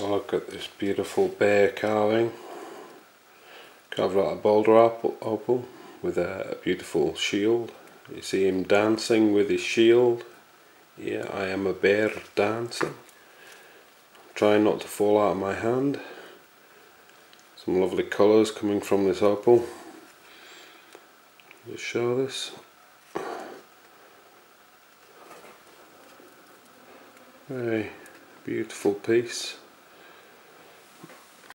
Oh, look at this beautiful bear carving. Carved out of boulder opal with a beautiful shield. You see him dancing with his shield. Yeah, I am a bear dancing. Trying not to fall out of my hand. Some lovely colours coming from this opal. Just show this. Very beautiful piece.